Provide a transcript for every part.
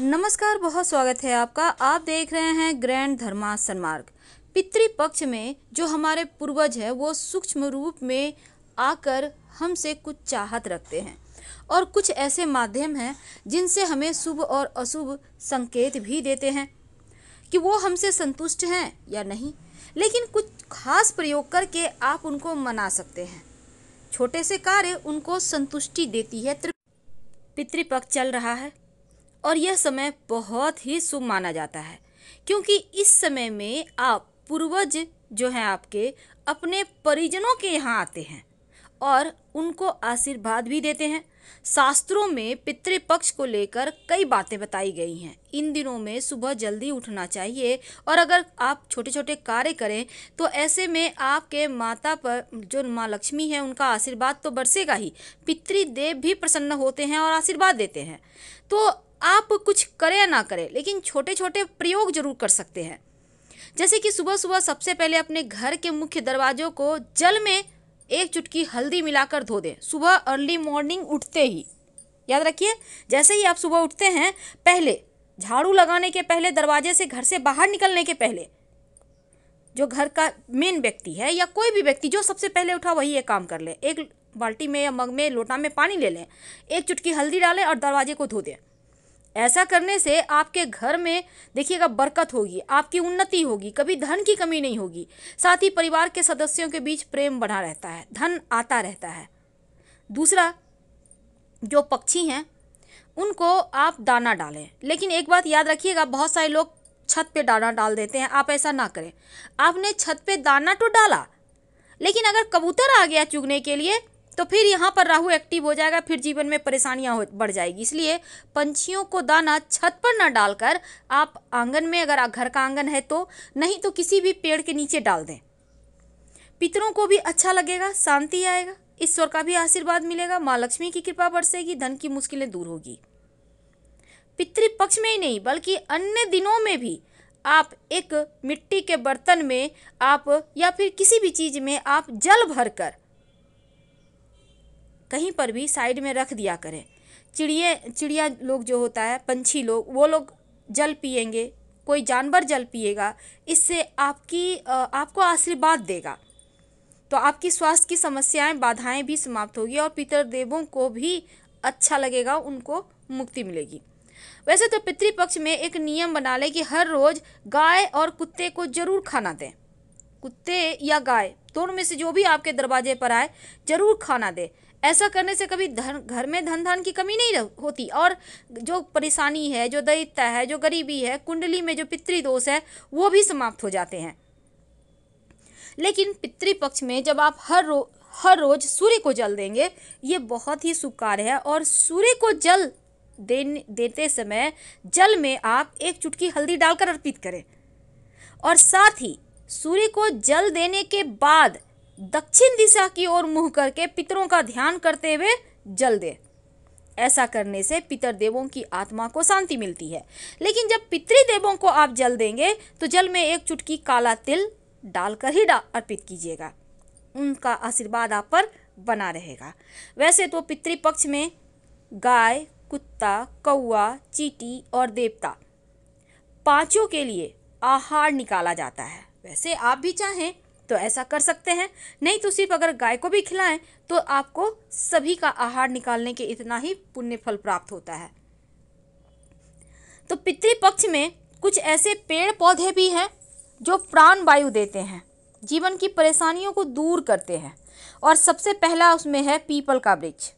नमस्कार, बहुत स्वागत है आपका। आप देख रहे हैं ग्रैंड धर्मा सन्मार्ग पितृपक्ष में जो हमारे पूर्वज है, वो सूक्ष्म रूप में आकर हमसे कुछ चाहत रखते हैं। और कुछ ऐसे माध्यम हैं, जिनसे हमें शुभ और अशुभ संकेत भी देते हैं कि वो हमसे संतुष्ट हैं या नहीं। लेकिन कुछ खास प्रयोग करके आप उनको मना सकते हैं। छोटे से कार्य उनको संतुष्टि देती है। पितृपक्ष चल रहा है। और यह समय बहुत ही शुभ माना जाता है, क्योंकि इस समय में आप पूर्वज जो हैं आपके, अपने परिजनों के यहाँ आते हैं और उनको आशीर्वाद भी देते हैं। शास्त्रों में पितृपक्ष को लेकर कई बातें बताई गई हैं। इन दिनों में सुबह जल्दी उठना चाहिए और अगर आप छोटे छोटे कार्य करें तो ऐसे में आपके माता पर, जो माँ लक्ष्मी है, उनका आशीर्वाद तो बरसेगा ही। पितृदेव भी प्रसन्न होते हैं और आशीर्वाद देते हैं। तो आप कुछ करें या ना करें, लेकिन छोटे छोटे प्रयोग ज़रूर कर सकते हैं। जैसे कि सुबह सुबह सबसे पहले अपने घर के मुख्य दरवाजों को जल में एक चुटकी हल्दी मिलाकर धो दें। सुबह अर्ली मॉर्निंग उठते ही। याद रखिए, जैसे ही आप सुबह उठते हैं, पहले, झाड़ू लगाने के पहले, दरवाजे से घर से बाहर निकलने के पहले, जो घर का मेन व्यक्ति है या कोई भी व्यक्ति जो सबसे पहले उठा, वही ये काम कर ले। एक बाल्टी में या मग में, लोटा में पानी ले लें। एक चुटकी हल्दी डालें और दरवाजे को धो दें। ऐसा करने से आपके घर में, देखिएगा, बरकत होगी, आपकी उन्नति होगी, कभी धन की कमी नहीं होगी। साथ ही परिवार के सदस्यों के बीच प्रेम बढ़ा रहता है, धन आता रहता है। दूसरा, जो पक्षी हैं, उनको आप दाना डालें। लेकिन एक बात याद रखिएगा, बहुत सारे लोग छत पे दाना डाल देते हैं, आप ऐसा ना करें। आपने छत पे दाना तो डाला, लेकिन अगर कबूतर आ गया चुगने के लिए तो फिर यहाँ पर राहु एक्टिव हो जाएगा, फिर जीवन में परेशानियाँ बढ़ जाएगी। इसलिए पंछियों को दाना छत पर ना डालकर आप आँगन में अगर घर का आँगन है तो नहीं तो किसी भी पेड़ के नीचे डाल दें। पितरों को भी अच्छा लगेगा, शांति आएगा, ईश्वर का भी आशीर्वाद मिलेगा, माँ लक्ष्मी की कृपा बरसेगी, धन की मुश्किलें दूर होगी। पितृपक्ष में ही नहीं, बल्कि अन्य दिनों में भी आप एक मिट्टी के बर्तन में आप या फिर किसी भी चीज़ में आप जल भरकर कहीं पर भी साइड में रख दिया करें। चिड़िए चिड़िया लोग जो होता है, पंछी लोग, वो लोग जल पिएँगे कोई जानवर जल पिएगा, इससे आपकी आपको आशीर्वाद देगा। तो आपकी स्वास्थ्य की समस्याएँ, बाधाएँ भी समाप्त होगी और पितरदेवों को भी अच्छा लगेगा, उनको मुक्ति मिलेगी। वैसे तो पितृपक्ष में एक नियम बना लें कि हर रोज़ गाय और कुत्ते को ज़रूर खाना दें। कुत्ते या गाय, दोनों में से जो भी आपके दरवाजे पर आए, ज़रूर खाना दें। ऐसा करने से कभी धन, घर में धन धान की कमी नहीं होती। और जो परेशानी है, जो दैत्य है, जो गरीबी है, कुंडली में जो पितृदोष है, वो भी समाप्त हो जाते हैं। लेकिन पितृपक्ष में जब आप हर रो, हर रोज सूर्य को जल देंगे, ये बहुत ही शुभ कार्य है। और सूर्य को जल दे देते समय जल में आप एक चुटकी हल्दी डालकर अर्पित करें। और साथ ही सूर्य को जल देने के बाद दक्षिण दिशा की ओर मुँह करके पितरों का ध्यान करते हुए जल दे। ऐसा करने से पितर देवों की आत्मा को शांति मिलती है। लेकिन जब पितृदेवों को आप जल देंगे तो जल में एक चुटकी काला तिल डालकर ही डा अर्पित कीजिएगा। उनका आशीर्वाद आप पर बना रहेगा। वैसे तो पितृपक्ष में गाय, कुत्ता कौआ चीटी और देवता पाँचों के लिए आहार निकाला जाता है। वैसे आप भी चाहें तो ऐसा कर सकते हैं। नहीं तो सिर्फ़ अगर गाय को भी खिलाएँ तो आपको सभी का आहार निकालने के इतना ही पुण्य फल प्राप्त होता है। तो पितृपक्ष में कुछ ऐसे पेड़ पौधे भी हैं, जो प्राण वायु देते हैं, जीवन की परेशानियों को दूर करते हैं। और सबसे पहला उसमें है पीपल का वृक्ष।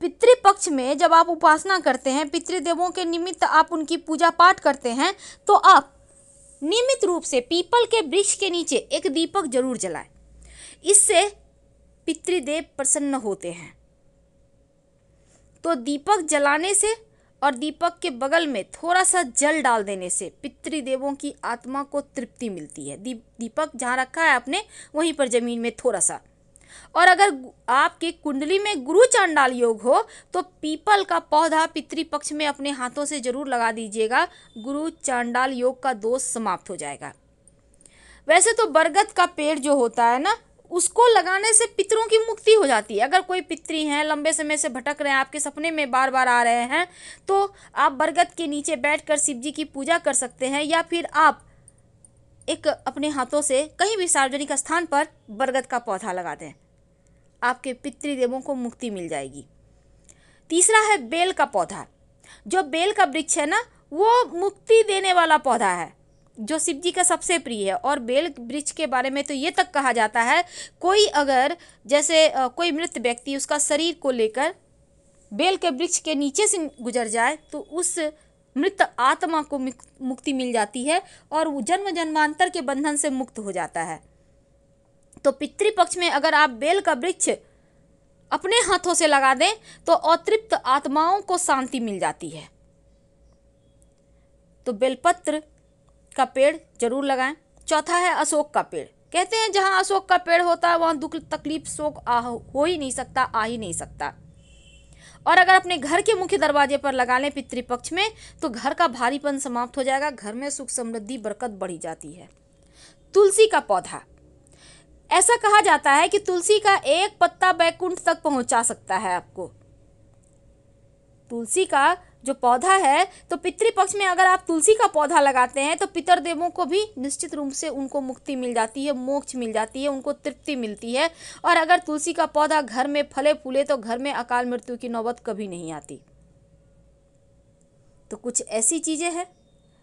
पितृपक्ष में जब आप उपासना करते हैं, पितृदेवों के निमित्त आप उनकी पूजा पाठ करते हैं तो आप नियमित रूप से पीपल के वृक्ष के नीचे एक दीपक ज़रूर जलाएँ। इससे पितृदेव प्रसन्न होते हैं। तो दीपक जलाने से और दीपक के बगल में थोड़ा सा जल डाल देने से पितृदेवों की आत्मा को तृप्ति मिलती है। दीप, दीपक जहाँ रखा है आपने, वहीं पर ज़मीन में थोड़ा सा और अगर आपकी कुंडली में गुरु चांडाल योग हो तो पीपल का पौधा पितृपक्ष में अपने हाथों से ज़रूर लगा दीजिएगा। गुरु चांडाल योग का दोष समाप्त हो जाएगा। वैसे तो बरगद का पेड़ जो होता है ना, उसको लगाने से पितरों की मुक्ति हो जाती है। अगर कोई पितरी हैं, लंबे समय से भटक रहे हैं, आपके सपने में बार बार आ रहे हैं तो आप बरगद के नीचे बैठकर शिव जी की पूजा कर सकते हैं, या फिर आप एक अपने हाथों से कहीं भी सार्वजनिक स्थान पर बरगद का पौधा लगा दें। आपके पितृदेवों को मुक्ति मिल जाएगी। तीसरा है बेल का पौधा। जो बेल का वृक्ष है ना, वो मुक्ति देने वाला पौधा है, जो शिव जी का सबसे प्रिय है। और बेल वृक्ष के बारे में तो ये तक कहा जाता है, कोई अगर जैसे कोई मृत व्यक्ति उसका शरीर को लेकर बेल के वृक्ष के नीचे से गुजर जाए तो उस मृत आत्मा को मुक्ति मिल जाती है और वो जन्म जन्मांतर के बंधन से मुक्त हो जाता है। तो पितृपक्ष में अगर आप बेल का वृक्ष अपने हाथों से लगा दें तो अतृप्त आत्माओं को शांति मिल जाती है। तो बेलपत्र का पेड़ ज़रूर लगाएँ। चौथा है अशोक का पेड़। कहते हैं जहाँ अशोक का पेड़ होता है, वहाँ दुख, तकलीफ़, शोक हो ही नहीं सकता, आ ही नहीं सकता। और अगर अपने घर के मुख्य दरवाजे पर लगा लें पितृपक्ष में तो घर का भारीपन समाप्त हो जाएगा, घर में सुख समृद्धि, बरकत बढ़ी जाती है। तुलसी का पौधा। ऐसा कहा जाता है कि तुलसी का एक पत्ता बैकुंठ तक पहुँचा सकता है आपको। तुलसी का जो पौधा है तो पितृपक्ष में अगर आप तुलसी का पौधा लगाते हैं तो पितर देवों को भी निश्चित रूप से उनको मुक्ति मिल जाती है, मोक्ष मिल जाती है, उनको तृप्ति मिलती है। और अगर तुलसी का पौधा घर में फले फूले तो घर में अकाल मृत्यु की नौबत कभी नहीं आती। तो कुछ ऐसी चीज़ें हैं,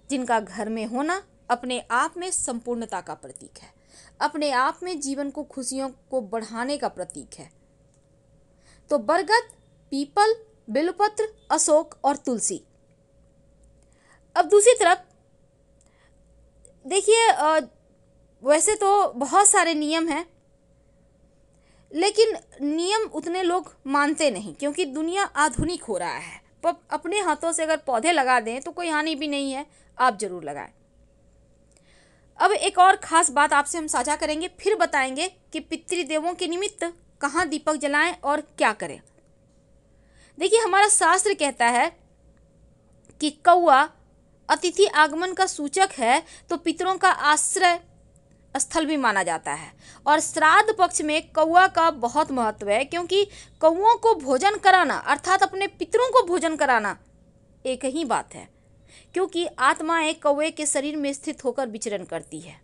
जिनका घर में होना अपने आप में संपूर्णता का प्रतीक है। अपने आप में जीवन को खुशियों को बढ़ाने का प्रतीक है। तो बरगद, पीपल बिलपत्र, अशोक और तुलसी। अब दूसरी तरफ़, देखिए वैसे तो बहुत सारे नियम हैं, लेकिन नियम उतने लोग मानते नहीं, क्योंकि दुनिया आधुनिक हो रहा है। पर अपने हाथों से अगर पौधे लगा दें तो कोई हानि भी नहीं है, आप ज़रूर लगाएँ। अब एक और ख़ास बात आपसे हम साझा करेंगे, फिर बताएँगे कि पितृदेवों के निमित्त कहाँ दीपक जलाएँ और क्या करें। देखिए, हमारा शास्त्र कहता है कि कौआ अतिथि आगमन का सूचक है तो पितरों का आश्रय स्थल भी माना जाता है। और श्राद्ध पक्ष में कौआ का बहुत महत्व है, क्योंकि कौओं को भोजन कराना, अर्थात अपने पितरों को भोजन कराना, एक ही बात है, क्योंकि आत्मा एक कौए के शरीर में स्थित होकर विचरण करती है।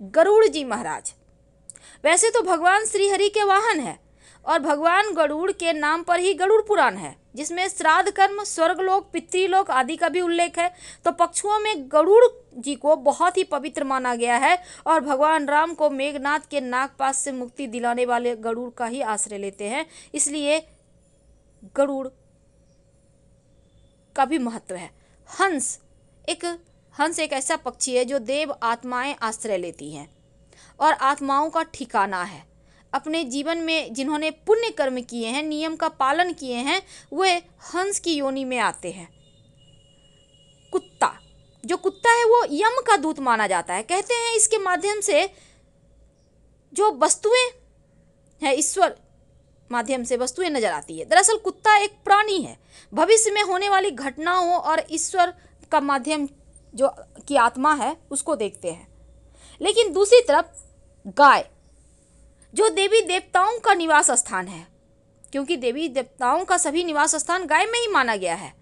गरुड़ जी महाराज, वैसे तो भगवान श्रीहरि के वाहन है और भगवान गरुड़ के नाम पर ही गरुड़ पुराण है, जिसमें श्राद्ध कर्म स्वर्गलोक पितृलोक आदि का भी उल्लेख है। तो पक्षुओं में गरुड़ जी को बहुत ही पवित्र माना गया है और भगवान राम को मेघनाथ के नागपास से मुक्ति दिलाने वाले गरुड़ का ही आश्रय लेते हैं। इसलिए गरुड़ का भी महत्व है। हंस, एक हंस एक ऐसा पक्षी है जो देव आत्माएँ आश्रय लेती हैं और आत्माओं का ठिकाना है। अपने जीवन में जिन्होंने पुण्य कर्म किए हैं, नियम का पालन किए हैं, वे हंस की योनि में आते हैं। कुत्ता। जो कुत्ता है, वो यम का दूत माना जाता है। कहते हैं इसके माध्यम से जो वस्तुएँ हैं, ईश्वर माध्यम से वस्तुएँ नज़र आती है। दरअसल कुत्ता एक प्राणी है। भविष्य में होने वाली घटनाओं और ईश्वर का माध्यम जो की आत्मा है, उसको देखते हैं। लेकिन दूसरी तरफ़ गाय। जो देवी देवताओं का निवास स्थान है, क्योंकि देवी देवताओं का सभी निवास स्थान गाय में ही माना गया है।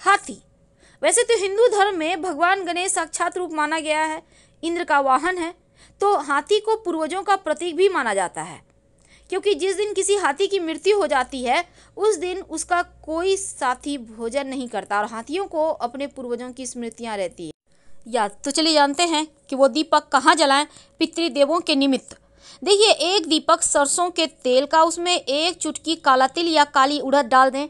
हाथी, वैसे तो हिंदू धर्म में भगवान गणेश साक्षात रूप माना गया है, इंद्र का वाहन है तो हाथी को पूर्वजों का प्रतीक भी माना जाता है। क्योंकि जिस दिन किसी हाथी की मृत्यु हो जाती है, उस दिन उसका कोई साथी भोजन नहीं करता और हाथियों को अपने पूर्वजों की स्मृतियाँ रहती है। या तो चलिए जानते हैं कि वो दीपक कहाँ जलाएँ पितृदेवों के निमित्त। देखिए, एक दीपक सरसों के तेल का उसमें एक चुटकी काला तिल या काली उड़द डाल दें।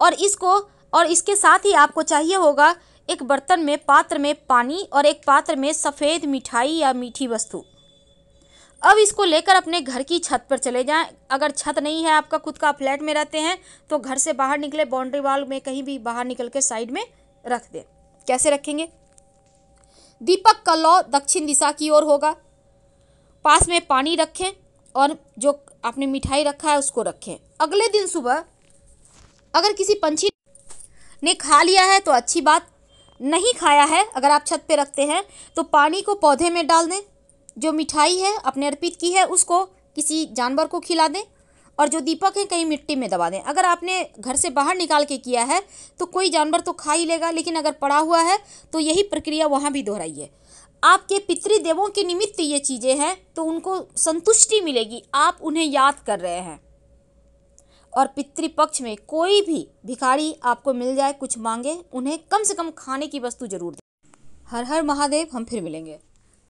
और इसको, और इसके साथ ही आपको चाहिए होगा एक बर्तन में, पात्र में पानी और एक पात्र में सफ़ेद मिठाई या मीठी वस्तु। अब इसको लेकर अपने घर की छत पर चले जाएँ। अगर छत नहीं है, आपका खुद का फ्लैट में रहते हैं तो घर से बाहर निकले बाउंड्री वाल में कहीं भी बाहर निकल के साइड में रख दें। कैसे रखेंगे? दीपक का लौ दक्षिण दिशा की ओर होगा। पास में पानी रखें और जो आपने मिठाई रखा है उसको रखें। अगले दिन सुबह अगर किसी पंछी ने खा लिया है तो अच्छी बात, नहीं खाया है, अगर आप छत पे रखते हैं तो पानी को पौधे में डाल दें। जो मिठाई है अपने अर्पित की है, उसको किसी जानवर को खिला दें और जो दीपक है, कहीं मिट्टी में दबा दें। अगर आपने घर से बाहर निकाल के किया है तो कोई जानवर तो खा ही लेगा, लेकिन अगर पड़ा हुआ है तो यही प्रक्रिया वहाँ भी दोहराइए। आपके पितृदेवों के निमित्त ये चीज़ें हैं तो उनको संतुष्टि मिलेगी, आप उन्हें याद कर रहे हैं। और पितृपक्ष में कोई भी भिखारी आपको मिल जाए, कुछ मांगे, उन्हें कम से कम खाने की वस्तु ज़रूर दें। हर हर महादेव हम फिर मिलेंगे।